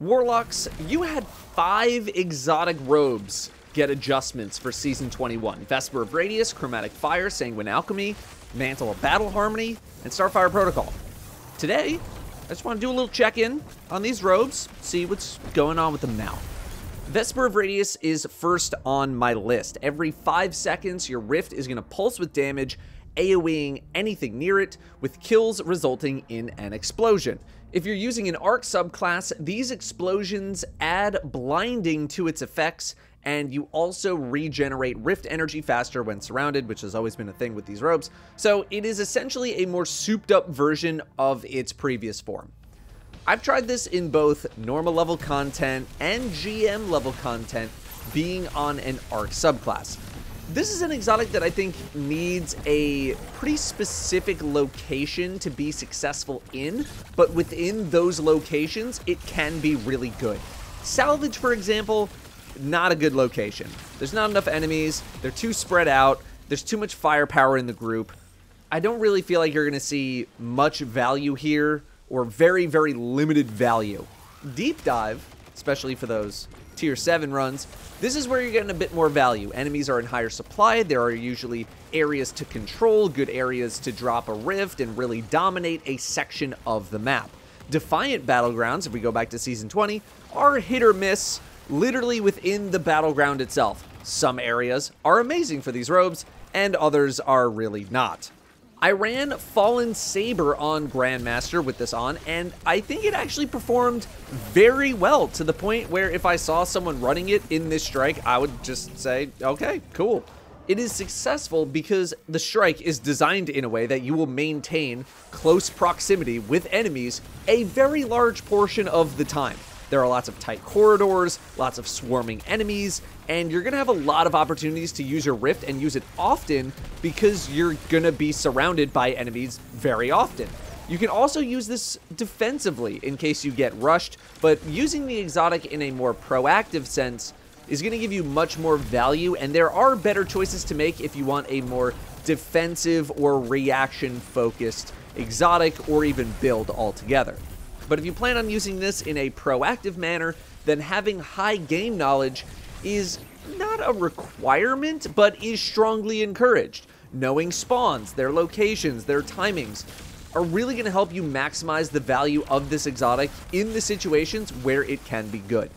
Warlocks, you had five exotic robes get adjustments for Season 21. Vesper of Radius, Chromatic Fire, Sanguine Alchemy, Mantle of Battle Harmony, and Starfire Protocol. Today, I just want to do a little check-in on these robes, see what's going on with them now. Vesper of Radius is first on my list. Every 5 seconds, your Rift is going to pulse with damage, AoEing anything near it, with kills resulting in an explosion. If you're using an Arc subclass, these explosions add blinding to its effects, and you also regenerate Rift energy faster when surrounded, which has always been a thing with these robes. So it is essentially a more souped up version of its previous form. I've tried this in both normal level content and GM level content being on an Arc subclass. This is an exotic that I think needs a pretty specific location to be successful in, but within those locations, it can be really good. Salvage, for example, not a good location. There's not enough enemies, they're too spread out, there's too much firepower in the group. I don't really feel like you're going to see much value here, or very, very limited value. Deep Dive, especially for those tier 7 runs, this is where you're getting a bit more value. Enemies are in higher supply, there are usually areas to control, good areas to drop a rift and really dominate a section of the map. Defiant Battlegrounds, if we go back to Season 20, are hit or miss literally within the battleground itself. Some areas are amazing for these robes, and others are really not. I ran Fallen Saber on Grandmaster with this on, and I think it actually performed very well to the point where if I saw someone running it in this strike, I would just say, okay, cool. It is successful because the strike is designed in a way that you will maintain close proximity with enemies a very large portion of the time. There are lots of tight corridors, lots of swarming enemies, and you're going to have a lot of opportunities to use your Rift and use it often because you're going to be surrounded by enemies very often. You can also use this defensively in case you get rushed, but using the exotic in a more proactive sense is going to give you much more value, and there are better choices to make if you want a more defensive or reaction-focused exotic or even build altogether. But if you plan on using this in a proactive manner, then having high game knowledge is not a requirement, but is strongly encouraged. Knowing spawns, their locations, their timings, are really going to help you maximize the value of this exotic in the situations where it can be good.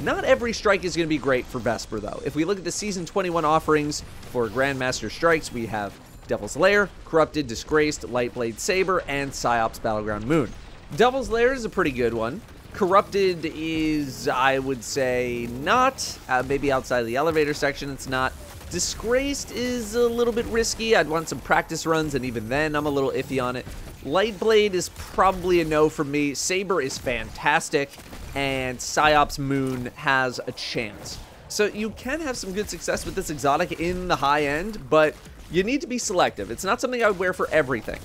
Not every strike is going to be great for Vesper, though. If we look at the Season 21 offerings for Grandmaster strikes, we have Devil's Lair, Corrupted, Disgraced, Lightblade Saber, and PsiOps Battleground Moon. Devil's Lair is a pretty good one. Corrupted is, I would say, not. Uh, maybe outside of the elevator section, it's not. Disgraced is a little bit risky. I'd want some practice runs, and even then, I'm a little iffy on it. Lightblade is probably a no for me. Saber is fantastic, and PsiOps Moon has a chance. So you can have some good success with this exotic in the high end, but you need to be selective. It's not something I would wear for everything.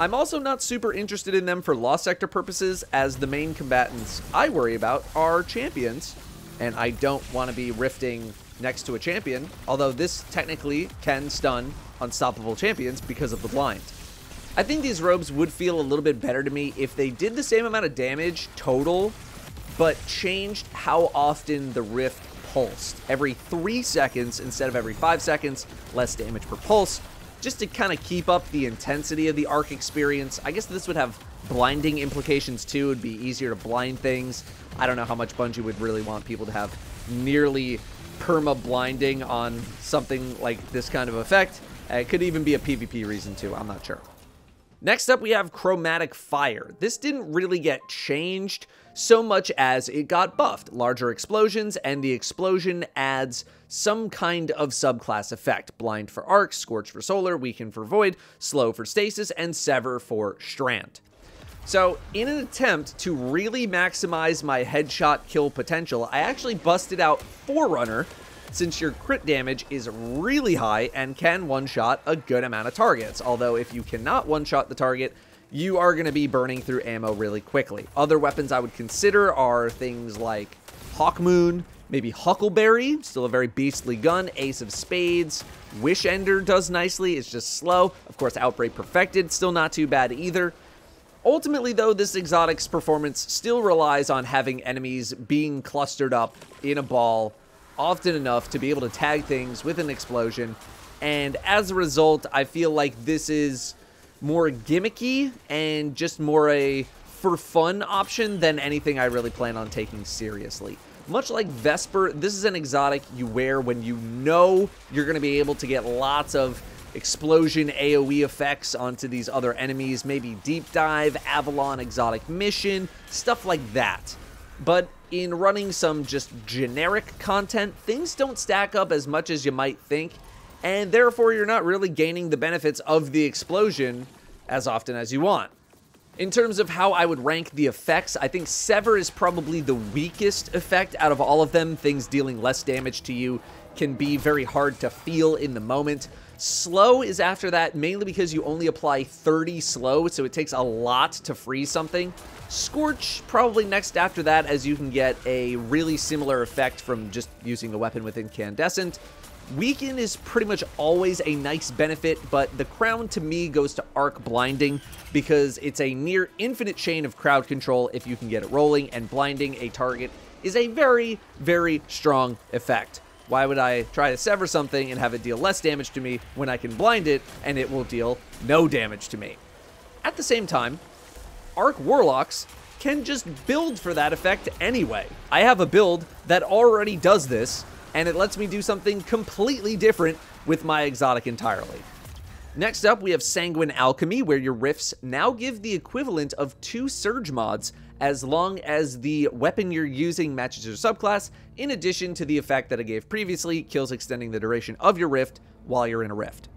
I'm also not super interested in them for Lost Sector purposes, as the main combatants I worry about are champions, and I don't want to be rifting next to a champion, although this technically can stun unstoppable champions because of the blind. I think these robes would feel a little bit better to me if they did the same amount of damage total, but changed how often the rift pulsed. Every 3 seconds instead of every 5 seconds, less damage per pulse, just to kind of keep up the intensity of the arc experience. I guess this would have blinding implications too. It would be easier to blind things. I don't know how much Bungie would really want people to have nearly perma blinding on something like this kind of effect. Uh, it could even be a PvP reason too. I'm not sure. Next up, we have Chromatic Fire. This didn't really get changed so much as it got buffed. Larger explosions, and the explosion adds some kind of subclass effect. Blind for Arc, Scorch for Solar, Weaken for Void, Slow for Stasis, and Sever for Strand. So, in an attempt to really maximize my headshot kill potential, I actually busted out Forerunner, since your crit damage is really high and can one-shot a good amount of targets. Although if you cannot one-shot the target, you are going to be burning through ammo really quickly. Other weapons I would consider are things like Hawkmoon, maybe Huckleberry, still a very beastly gun, Ace of Spades, Wish Ender does nicely, it's just slow. Of course, Outbreak Perfected, still not too bad either. Ultimately, though, this exotic's performance still relies on having enemies being clustered up in a ball often enough to be able to tag things with an explosion. And as a result, I feel like this is more gimmicky and just more a for fun option than anything I really plan on taking seriously. Much like Vesper, this is an exotic you wear when you know you're going to be able to get lots of explosion AoE effects onto these other enemies, maybe deep dive, Avalon exotic mission, stuff like that. But in running some just generic content, things don't stack up as much as you might think, and therefore you're not really gaining the benefits of the explosion as often as you want. In terms of how I would rank the effects, I think Sever is probably the weakest effect out of all of them. Things dealing less damage to you can be very hard to feel in the moment. Slow is after that, mainly because you only apply 30 slow, so it takes a lot to freeze something. Scorch, probably next after that, as you can get a really similar effect from just using a weapon with Incandescent. Weaken is pretty much always a nice benefit, but the crown to me goes to Arc Blinding because it's a near infinite chain of crowd control if you can get it rolling, and blinding a target is a very, very strong effect. Why would I try to sever something and have it deal less damage to me when I can blind it and it will deal no damage to me? At the same time, Arc Warlocks can just build for that effect anyway. I have a build that already does this, and it lets me do something completely different with my exotic entirely. Next up, we have Sanguine Alchemy, where your rifts now give the equivalent of two Surge mods as long as the weapon you're using matches your subclass, in addition to the effect that I gave previously, kills extending the duration of your rift while you're in a rift.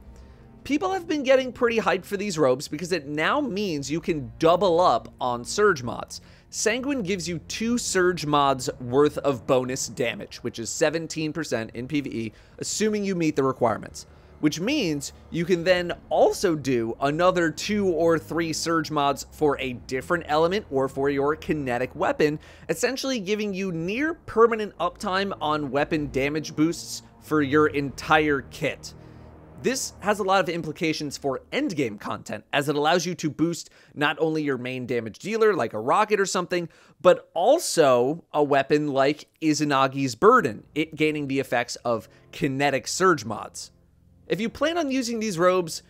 People have been getting pretty hyped for these robes because it now means you can double up on Surge mods. Sanguine gives you two Surge mods worth of bonus damage, which is 17% in PvE, assuming you meet the requirements. Which means you can then also do another two or three Surge mods for a different element or for your kinetic weapon, essentially giving you near permanent uptime on weapon damage boosts for your entire kit. This has a lot of implications for endgame content, as it allows you to boost not only your main damage dealer, like a rocket or something, but also a weapon like Izanagi's Burden, it gaining the effects of kinetic surge mods. If you plan on using these robes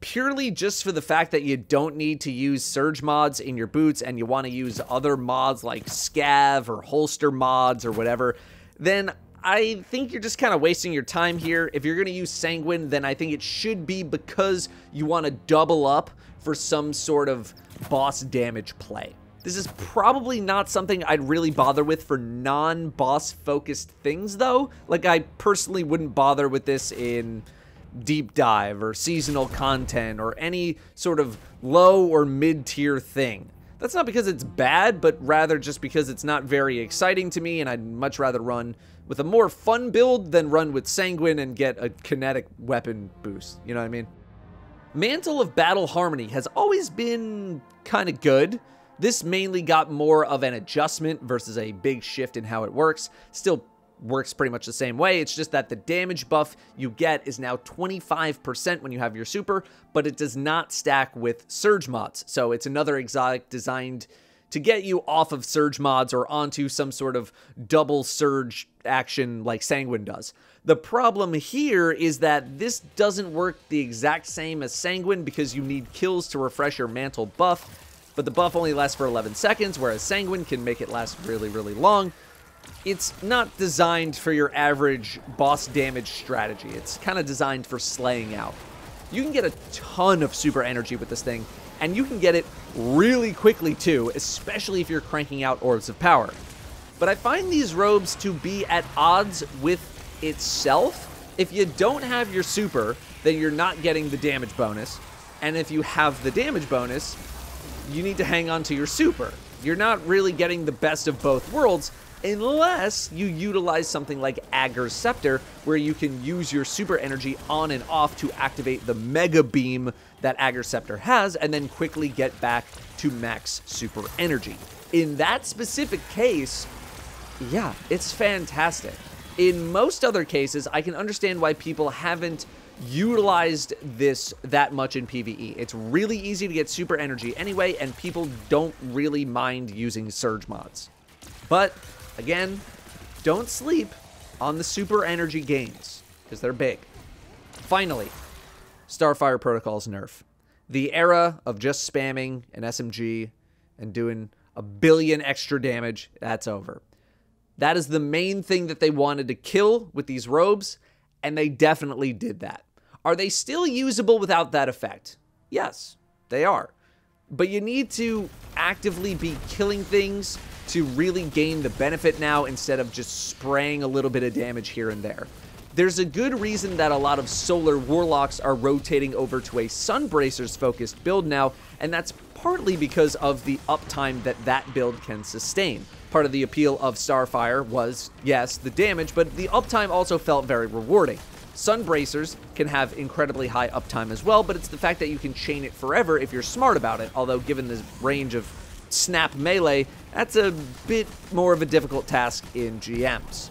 purely just for the fact that you don't need to use surge mods in your boots and you want to use other mods like scav or holster mods or whatever, then I think you're just kind of wasting your time here. If you're going to use Sanguine, then I think it should be because you want to double up for some sort of boss damage play. This is probably not something I'd really bother with for non-boss focused things though. Like I personally wouldn't bother with this in deep dive or seasonal content or any sort of low or mid-tier thing. That's not because it's bad, but rather just because it's not very exciting to me and I'd much rather run with a more fun build than run with Sanguine and get a kinetic weapon boost. You know what I mean? Mantle of Battle Harmony has always been kind of good. This mainly got more of an adjustment versus a big shift in how it works. Still works pretty much the same way. It's just that the damage buff you get is now 25% when you have your super, but it does not stack with surge mods. So it's another exotic designed to get you off of surge mods or onto some sort of double surge action like Sanguine does. The problem here is that this doesn't work the exact same as Sanguine because you need kills to refresh your mantle buff, but the buff only lasts for 11 seconds, whereas Sanguine can make it last really, really long. It's not designed for your average boss damage strategy. It's kind of designed for slaying out. You can get a ton of super energy with this thing, and you can get it really quickly too, especially if you're cranking out Orbs of Power. But I find these robes to be at odds with itself. If you don't have your super, then you're not getting the damage bonus. And if you have the damage bonus, you need to hang on to your super. You're not really getting the best of both worlds unless you utilize something like Ager's Scepter, where you can use your super energy on and off to activate the Mega Beam that Ager's Scepter has, and then quickly get back to max super energy. In that specific case, yeah, it's fantastic. In most other cases, I can understand why people haven't utilized this that much in PvE. It's really easy to get super energy anyway, and people don't really mind using surge mods. But, again, don't sleep on the super energy gains, because they're big. Finally, Starfire Protocol's nerf. The era of just spamming an SMG and doing a billion extra damage, that's over. That is the main thing that they wanted to kill with these robes, and they definitely did that. Are they still usable without that effect? Yes, they are. But you need to actively be killing things to really gain the benefit now instead of just spraying a little bit of damage here and there. There's a good reason that a lot of Solar Warlocks are rotating over to a Sunbracers focused build now, and that's partly because of the uptime that that build can sustain. Part of the appeal of Starfire was, yes, the damage, but the uptime also felt very rewarding. Sunbracers can have incredibly high uptime as well, but it's the fact that you can chain it forever if you're smart about it, although given the range of snap melee, that's a bit more of a difficult task in GMs.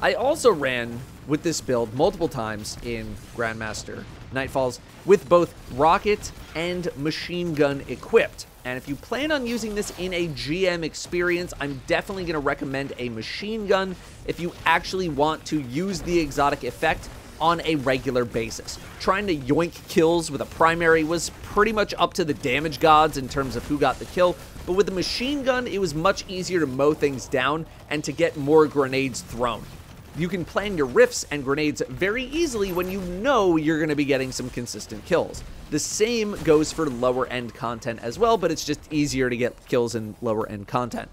I also ran with this build multiple times in Grandmaster Nightfalls with both rocket and machine gun equipped. And if you plan on using this in a GM experience, I'm definitely going to recommend a machine gun if you actually want to use the exotic effect on a regular basis. Trying to yoink kills with a primary was pretty much up to the damage gods in terms of who got the kill, but with the machine gun, it was much easier to mow things down and to get more grenades thrown. You can plan your rifts and grenades very easily when you know you're going to be getting some consistent kills. The same goes for lower end content as well, but it's just easier to get kills in lower end content.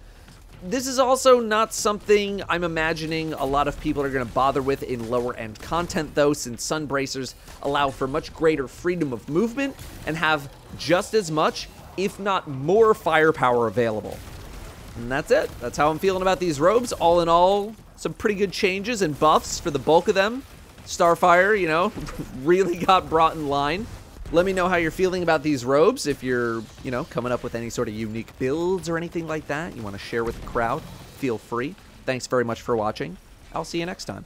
This is also not something I'm imagining a lot of people are going to bother with in lower end content though, since Sunbracers allow for much greater freedom of movement and have just as much, if not more firepower available. And that's it. That's how I'm feeling about these robes. All in all, some pretty good changes and buffs for the bulk of them. Starfire, you know, really got brought in line. Let me know how you're feeling about these robes. If you're, you know, coming up with any sort of unique builds or anything like that you want to share with the crowd, feel free. Thanks very much for watching. I'll see you next time.